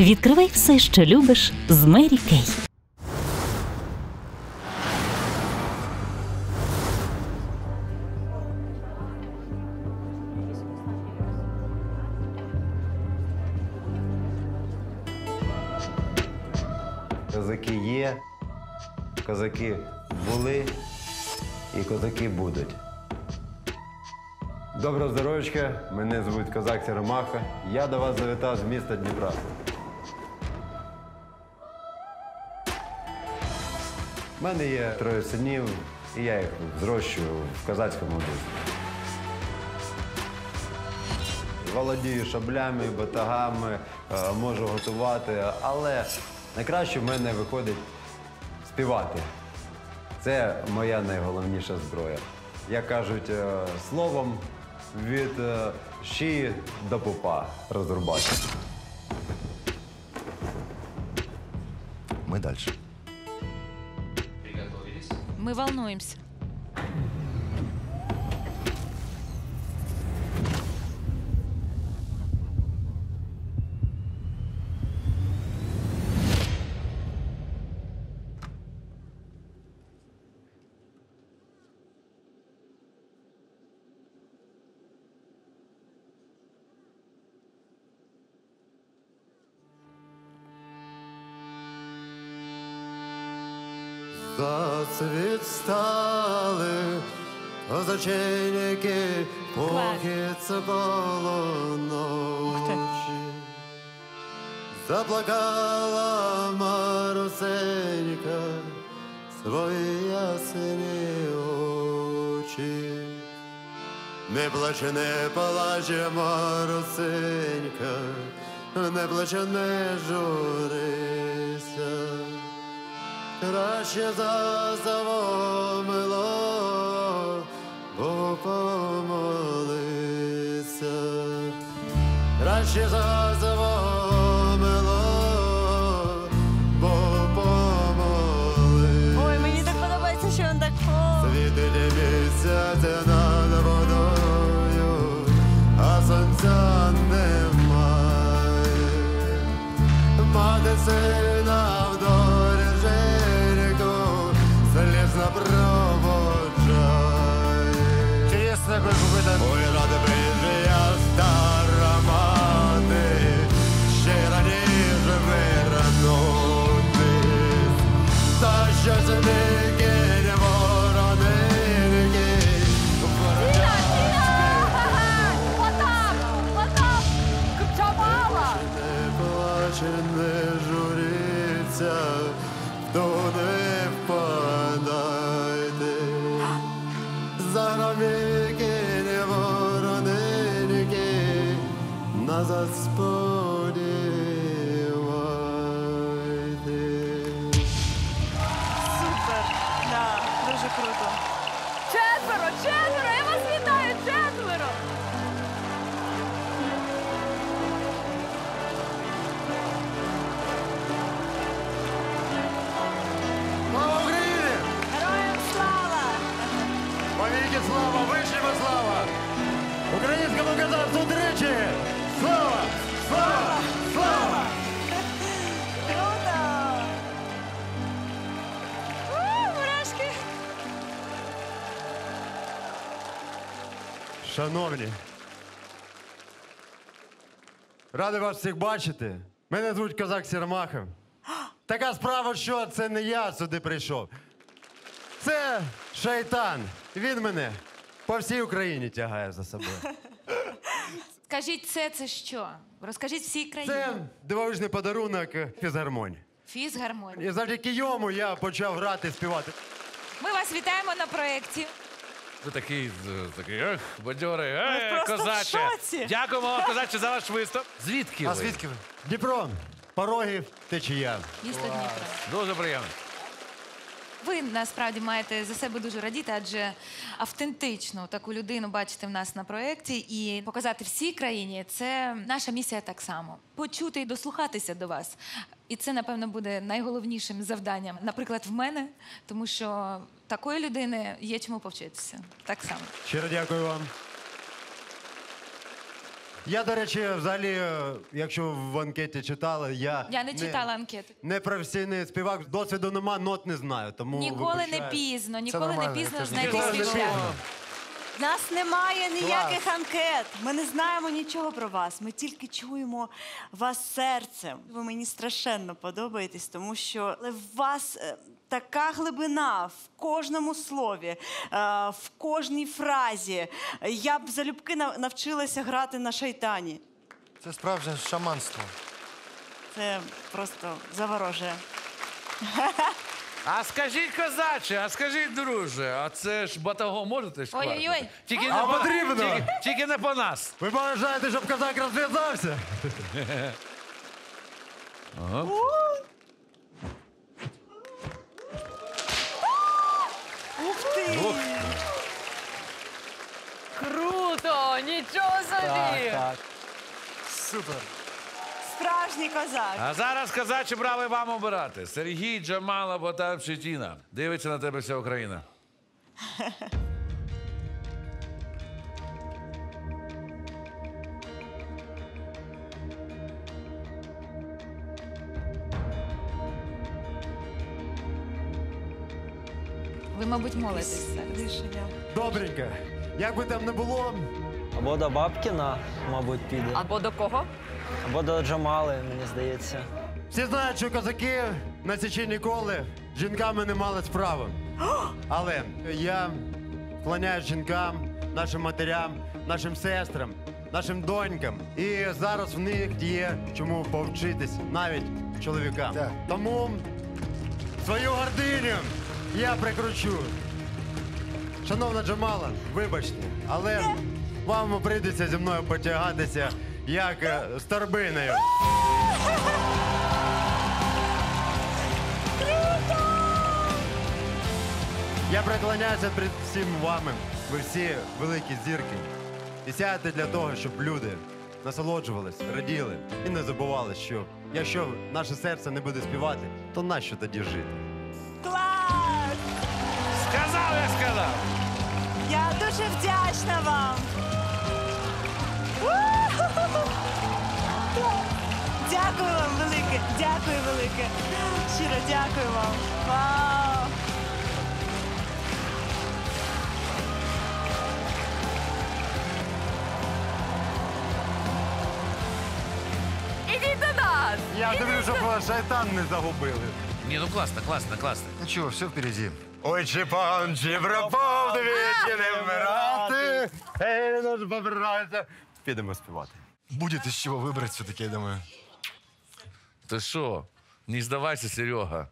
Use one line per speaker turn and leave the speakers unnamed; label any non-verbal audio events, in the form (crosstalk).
Відкривай все, що любиш з Мері Кей.
Козаки є, козаки були і козаки будуть. Доброго здоров'ячка, мене звуть Козак Сіромаха. Я до вас завітав з міста Дніпра. У мене є троє синів, і я їх зрощую в козацькому дусі. Володію шаблями, батагами, е, можу готувати, але найкраще в мене виходить співати. Це моя найголовніша зброя. Як кажуть, е, словом від е, шиї до пупа розрубати.
Мы дальше.
Мы волнуемся.
Засвіт стали козаченьки, поки це було ночі. Заплакала Марусенька свої ясні очі. Не плаче, не плаче, Марусенька, не плаче, не журися. Краще за завомило, бо помолися. Краще за завомило, бо помолися.
Ой, мені так подобається, що він так о.
Світить місяця над водою, а сонця немає. Мати сина журіться, то не впадайте. Заробіки не воронинки, назад сподівайте. Шановні, радий вас всіх бачити. Мене звуть Козак Сірмахов. Така справа, що це не я сюди прийшов. Це шайтан. Він мене по всій Україні тягає за собою.
Скажіть, це це що? Розкажіть всій країні.
Це дивовижний подарунок фізгармонії.
Фізгармонія.
І завдяки йому я почав грати, співати.
Ми вас вітаємо на проєкті.
Ви такий, такий, ех, бадьорий, е,
просто в
козаче.
шоці.
Дякуємо вам, козаче, за ваш виступ. Звідки ви?
А звідки ви? Дніпро, порогів, течія.
Місто Дніпро.
Дуже приємно.
Ви насправді маєте за себе дуже радіти, адже автентичну таку людину бачити в нас на проєкті і показати всій країні це наша місія так само. Почути і дослухатися до вас. І це, напевно, буде найголовнішим завданням, наприклад, в мене, тому що такої людини є чому повчитися. Так само.
Щиро дякую вам. Я, до речі, взагалі, е, якщо в анкеті читали, я.
Я не читала анкету.
Не професійний співак, досвіду нема, нот не знаю. Тому
Ніколи не
вибачаю.
пізно, ніколи не
нормально,
пізно знайти
ніколи
свій
не
шлях.
пізно.
В нас немає ніяких анкет. Ми не знаємо нічого про вас. Ми тільки чуємо вас серцем. Ви мені страшенно подобаєтесь, тому що в вас е, така глибина в кожному слові, е, в кожній фразі. Я б залюбки навчилася грати на шайтані.
Це справжнє шаманство.
Це просто заворожує.
А скажіть, козаче, а скажіть, друже, а це ж батаго можете ж
Ой-ой-ой.
Тільки
А
не по-
потрібно?
Тільки, тільки не по нас.
Ви бажаєте, щоб козак розв'язався? (laughs)
Ух
Нічого собі!
Супер.
Справжній козак.
А зараз козачі брали вам обирати. Сергій, Джамала, Потап чи Дивиться на тебе вся Україна.
Ви, мабуть, молитесь зараз.
Рішення.
Добренько. Як би там не було,
Або до Бабкіна, мабуть, піде.
Або до кого?
Або до Джамали, мені здається.
всі знають, що козаки на січі ніколи з жінками не мали справи. (gasps) Але я вклоняюсь жінкам, нашим матерям, нашим сестрам, нашим донькам. І зараз в них є чому повчитись навіть чоловікам.
Так.
Тому свою гординю я прикручу. Шановна Джамала, вибачте, але вам прийдеться зі мною потягатися як е, з торбиною. Я преклоняюся перед всім вами. Ви всі великі зірки. І сядете для того, щоб люди насолоджувались, раділи і не забували, що якщо наше серце не буде співати, то нащо тоді жити?
Клас!
Сказав, я сказав.
Я дуже вдячна вам. Дякую велике. Щиро дякую вам. Вау!
Ідіть до нас!
Я дивлюся, щоб вас шайтан не загубили.
Ні, ну класно, класно, класно.
Нічого, все впереді.
Ой, чи пан, чи пропав, двічі не вмирати. Ей, ну ж побирається. Підемо співати.
Будет из чего выбрать все-таки, я думаю.
Ти що? Не здавайся, Серега.